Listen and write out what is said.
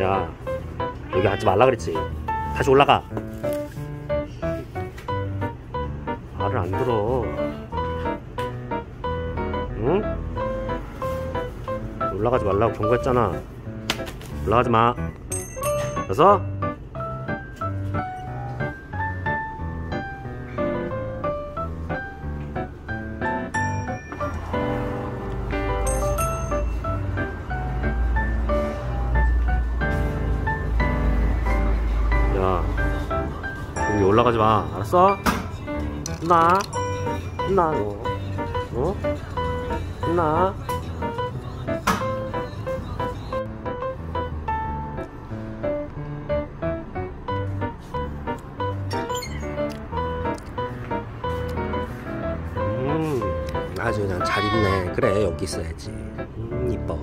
야 여기 앉지 말라 그랬지. 다시 올라가. 말을 안 들어. 응? 올라가지 말라고 경고했잖아. 올라가지 마. 알았어? 여기 올라가지 마. 알았어? 혼나? 혼나? 너 어? 혼나? 음 아주 그냥 잘 있네. 그래 여기 있어야지. 음 이뻐